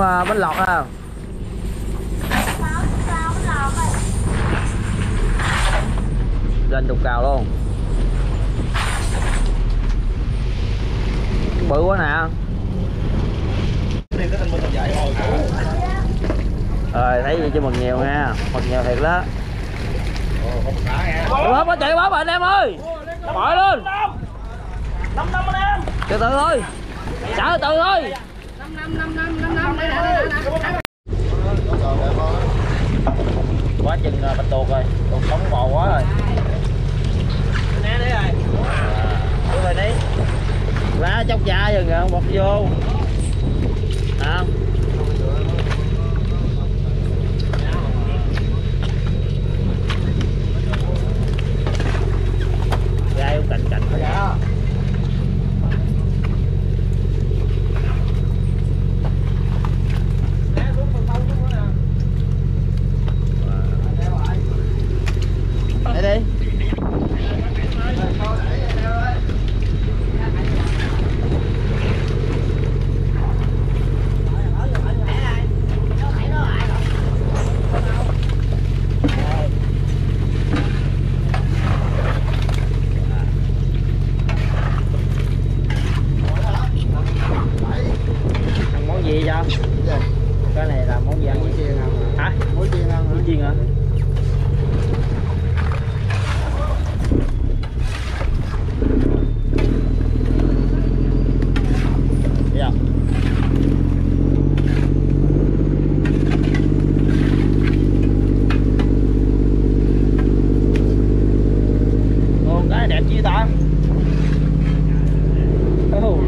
uh, bánh lọt không? lên trục cào luôn. Bự quá nè. Rồi thấy gì cho mừng nhiều nha mừng nhiều thiệt đó. Bóp có chạy bóp anh em ơi. Bỏ luôn năm năm anh em từ từ thôi. Sợ từ từ thôi quá chừng bạch tuộc rồi tuột sống bò quá rồi né đấy rồi đưa rồi đi lá chóc da rồi kìa bọt vô à. gai cũng cạnh cạnh thôi đây đi ăn món gì cho cái này là món gì ăn với chiên hả muối chiên ăn với chiên hả dạ Ồ, cái này đẹp chi ta Ồ.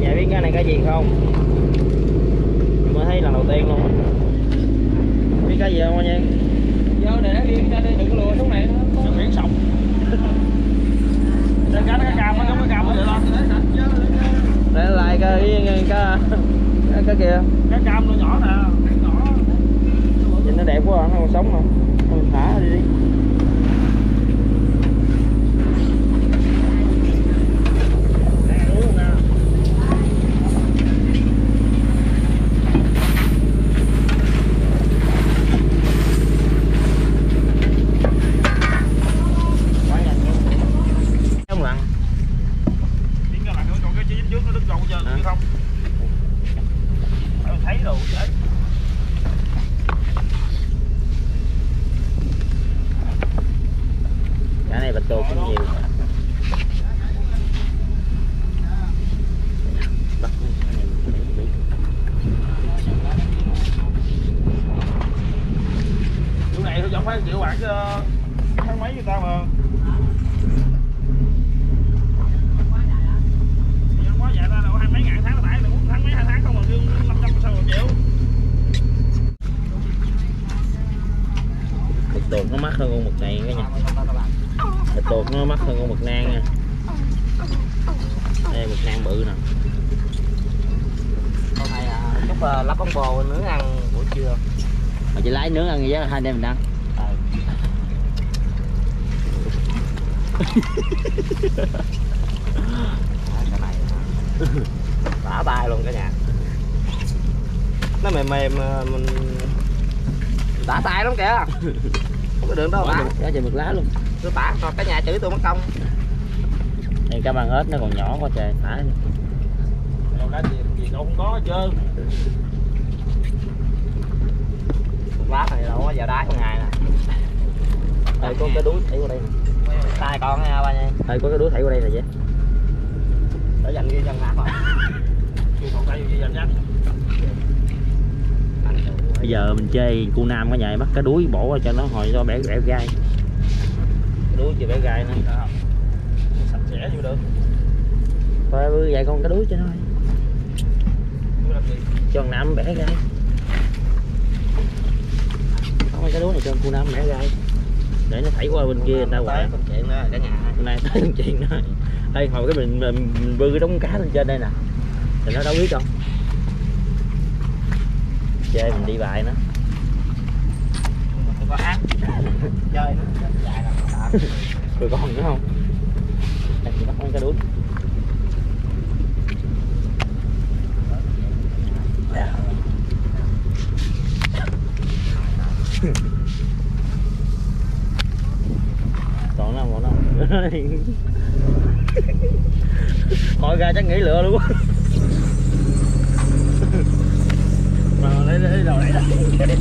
Dạ biết cái này cái gì không? Mình mới thấy lần đầu tiên luôn. Biết cái gì không anh em? vô để nó yên ra đây đừng có lùa xuống này nó biển sọc đây cá nó cá cam nó giống cái cam nó đó Để lại cái cái cái, cái, cái kia. cá cam nó nhỏ nè nhỏ Nhìn nó đẹp quá à, nó còn sống. Thôi thả đi đi. nè đúng không nè Quá nhanh luôn. Không lặng. tiếng cái lặn nữa còn cái chi trước nó đứt đầu giờ Hả? chứ không Phải thấy rồi vậy Cái này bạch tuộc cũng nhiều. Bắt cái này mình để bị. chỗ này thôi chẳng phải triệu bạc chứ hai mấy người ta mà Thì không quá vậy ta đâu hai mấy ngàn tháng là tải được tháng mấy hai tháng không mà lương năm trăm sao mà chịu Tuộc nó mắc hơn con mực này cả nhà. Bạch tuộc nó mắc hơn con mực nang nha. Đây mực nang bự nè. con này à, chút uh, lắp bóng bò nướng ăn buổi trưa Mà chị lái nướng ăn với hai anh em mình ăn. Ờ. Đó, cái này bả tay luôn cả nhà nó mềm mềm à, mình bả tay lắm kìa có đường đâu bả Đó chị mực lá luôn. tôi bả còn cả nhà chửi tôi mất công Đây cái bằng ếch nó còn nhỏ quá trời. Thả đi. đâu đã gì, gì đâu không có hết trơn một lát này đâu có vào đá trong ngày nè đây có cái đuối thảy qua đây nè tay con nha ba nha Thôi có cái đuối thảy qua đây là vậy. để dành ghi chân nát rồi Chứ còn tay gì dành nhanh Bây giờ mình chơi cu nam cả nhà bắt cái đuối bổ cho nó hồi cho bẻ bẻ gai. Cái đuối chưa bẻ gai nữa. Sạch sẽ vô được Thôi vậy con cái đuối cho nó. Tôi làm gì Cho con nam bẻ gai. Không cái đuối này cho con cu nam bẻ gai. Để nó thảy qua bên kia người ta nhà Hôm nay tới chuyện đó. Đây hồi cái mình, mình, mình bư cái đống cá lên trên đây nè. Thì nó đâu biết đâu chơi mình đi bài nó có ác chơi nó, rồi còn nữa không? Đặt bắt con cá đuối còn nào còn nào hỏi ra chắc nghỉ lựa luôn. Mà lấy lấy đầu lấy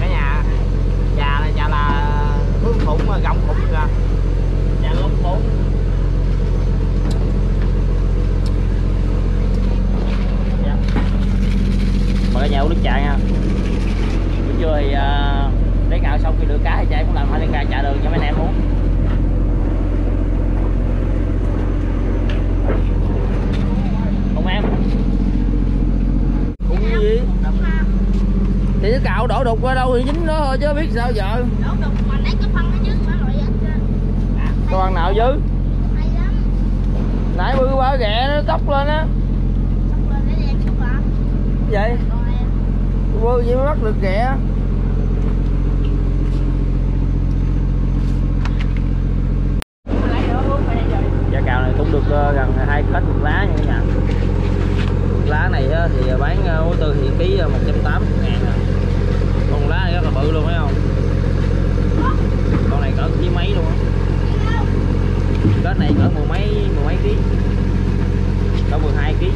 cái nhà nhà này nhà là hướng khủng mà ra. Nhà gọng khủng Dạ. mà cái nhà uống nước trà nha. Buổi trưa thì uh, lấy gạo xong khi lựa cá thì cha cũng làm hai ly cà trà đường cho mấy anh em uống. Không em uống gì? Thì cái cạo đổ đục qua đâu thì dính nó thôi chứ biết sao giờ. Đổ đục mà lấy cái phân ở dưới mà loại hết trơn. Ăn nào lắm. nãy bữa qua ghẹ nó tóc lên á. Vậy? Bữa gì mới bắt được ghẹ Lấy nữa uống phải đây rồi. giá cào này cũng được ờ, gần hai kết một lá nha cả nhà một lá này á, thì bán ờ, của tư thì ký ờ, 180 ngàn à. con lá này rất là bự luôn thấy không con này cỡ ký mấy luôn á kết này cỡ mười mấy mười mấy ký cỡ 12 ký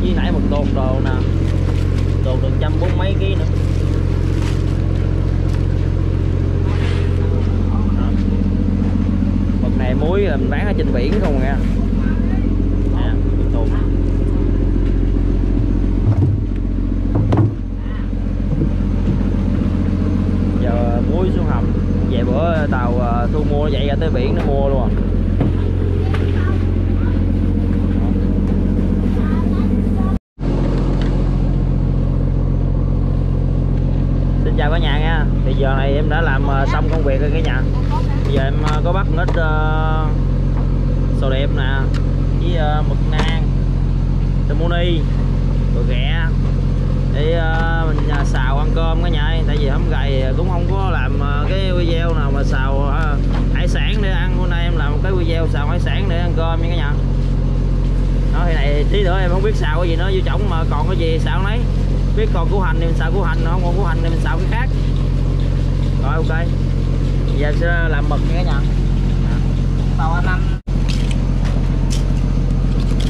với nãy một tồn đồ nè tồn được trăm bốn mấy ký nữa Đó. mực này muối là mình bán ở trên biển không nha nè tồn giờ muối xuống hầm về bữa tàu ờ, thu mua vậy ra tới biển nó mua luôn à. xin chào cả nhà nha thì giờ này em đã làm ờ, xong công việc rồi cả nhà bây giờ em ờ, có bắt ít uh, sò đẹp nè với ờ, mực nang moni rồi ghẹ để ờ, mình ờ, xào ăn cơm cả nhà ơi. tại vì hôm gầy cũng không có làm ờ, cái video nào mà xào ờ, hải sản để ăn hôm nay em làm một cái video xào hải sản để ăn cơm nha cả nhà. Đó, thì này, tí nữa em không biết xào cái gì nữa, vô trọng mà còn cái gì xào nấy biết còn củ hành thì mình xào củ hành không còn củ hành thì mình xào cái khác. Rồi, ok. Giờ sẽ làm mực nha cả nhà. Tàu anh anh.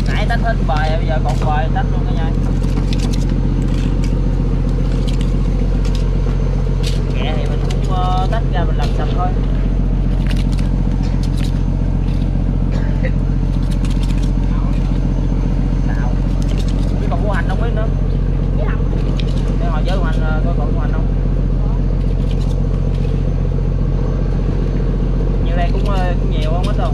Nãy tách hết bời, bây giờ còn bời tách luôn cả nhà. Kẹ thì mình cũng ờ, tách ra mình làm sạch thôi xào của hành không biết nữa Chứ không. để hỏi với của hành coi ờ, còn của hành không như đây cũng ờ, cũng nhiều không ít đâu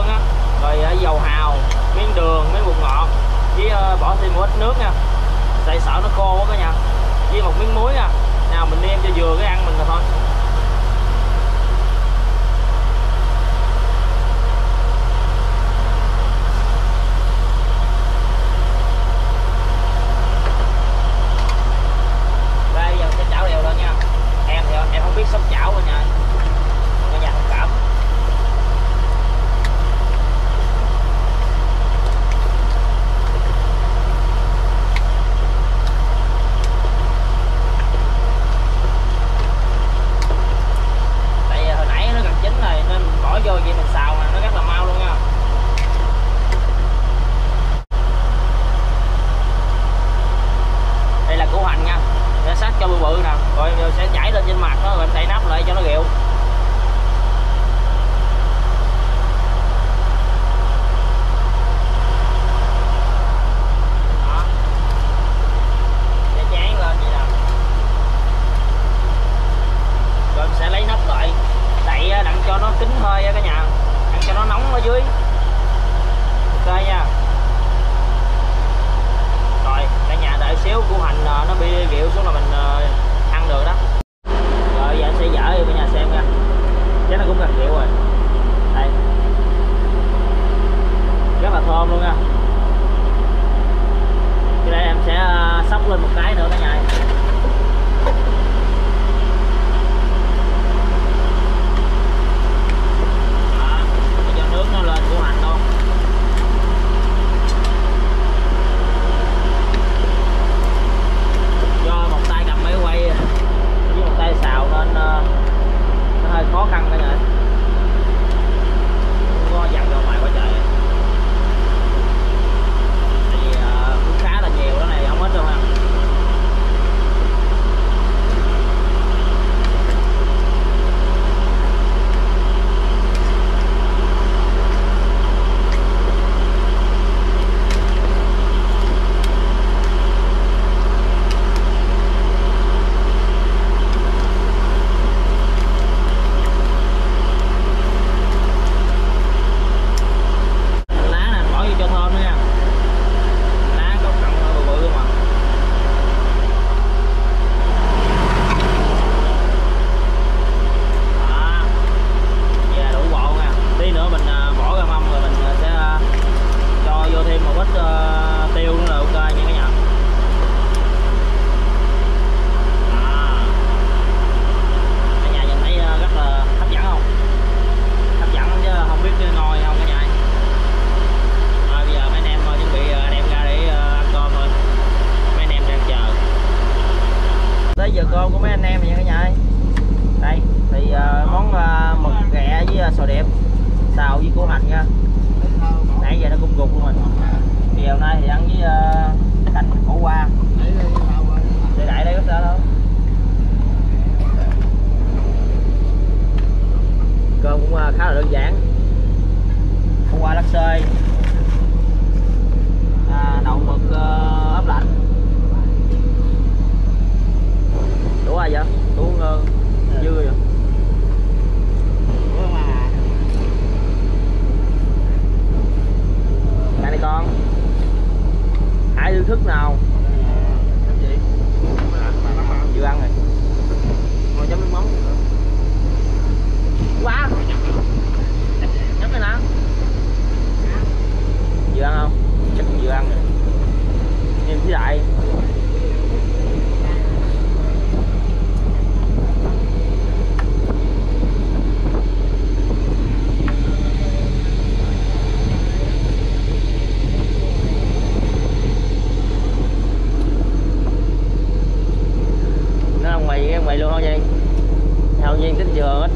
tương á. Rồi à, dầu hào, miếng đường, miếng bột ngọt. Với ờ, bỏ thêm một ít nước nha. Tại sợ nó khô quá cả nhà. Với một miếng muối nha. Nào mình nêm cho vừa cái ăn mình là thôi. Đây, giờ cái chảo đều lên nha. Em thì em không biết sắp chảo rồi nha.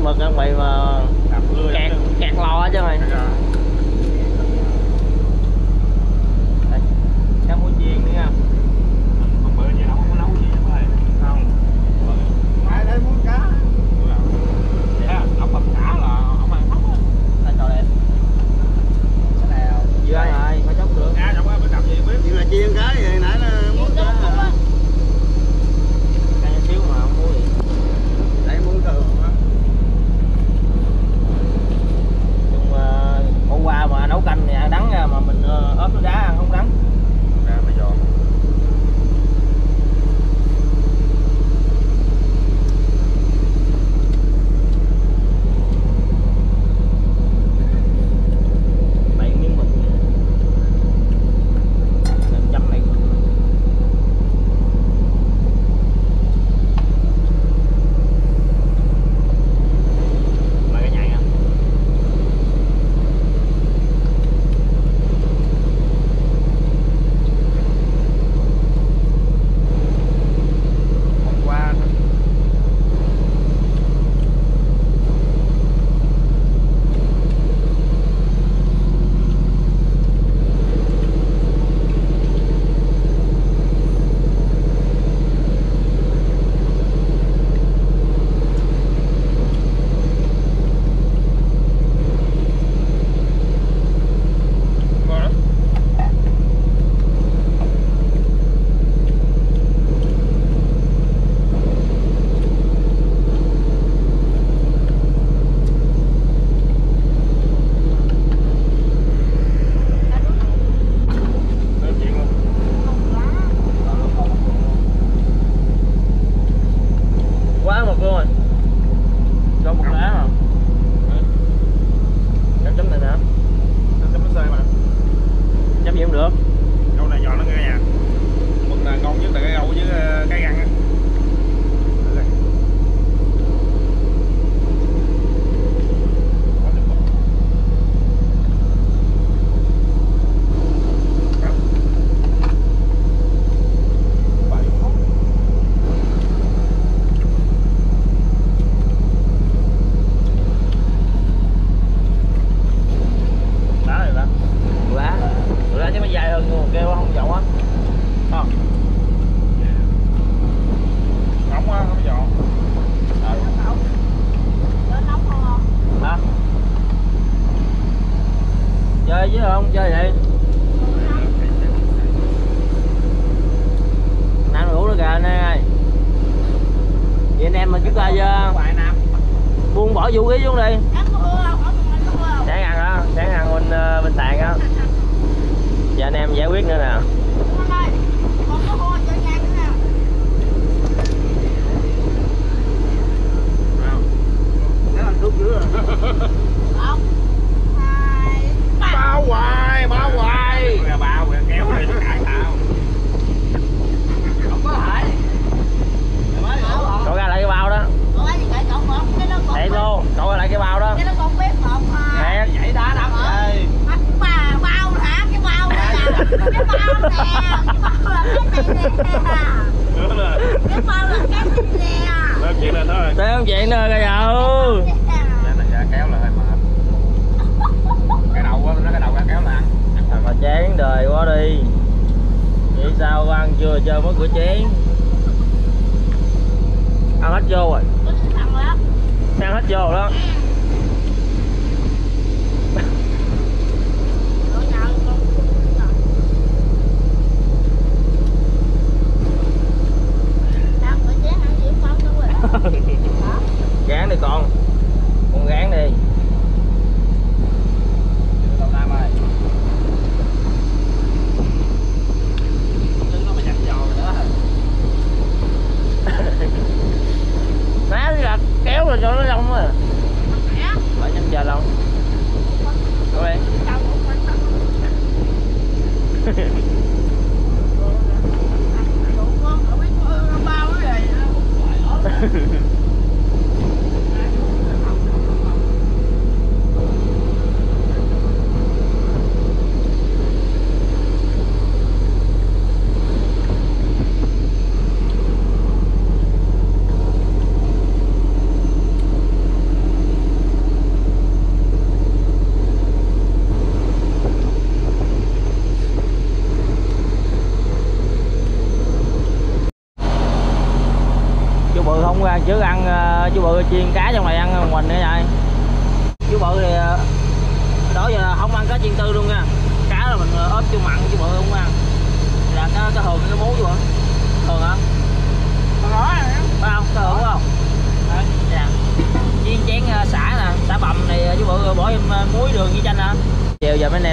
mà các bạn mà kẹt kẹt lò chứ mày. uh, after that biết luôn đi của chị. Ăn hết vô rồi. Sang hết vô rồi đó.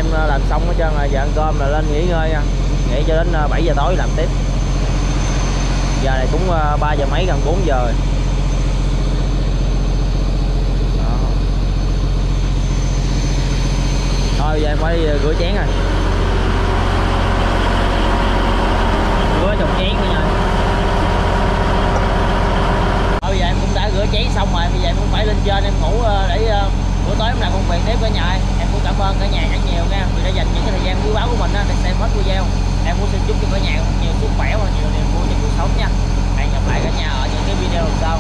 Em ờ, làm xong hết trơn rồi, giờ ăn cơm là lên nghỉ ngơi nha. Nghỉ cho đến ờ, 7 giờ tối làm tiếp. Giờ này cũng ờ, 3 giờ mấy gần 4 giờ rồi. Đó. thôi, giờ em phải rửa chén rồi. Rửa chục chén nữa nha. Thôi, giờ em cũng đã rửa chén xong rồi, bây giờ em cũng phải lên trên em ngủ để bữa tối em làm công việc tiếp cả nhà cảm ơn cả nhà rất nhiều nha. Vì đã dành những cái thời gian quý báu của mình để xem hết video. Em cũng xin chúc cho cả nhà nhiều sức khỏe và nhiều niềm vui trong cuộc sống nha. Hẹn gặp lại cả nhà ở những cái video sau.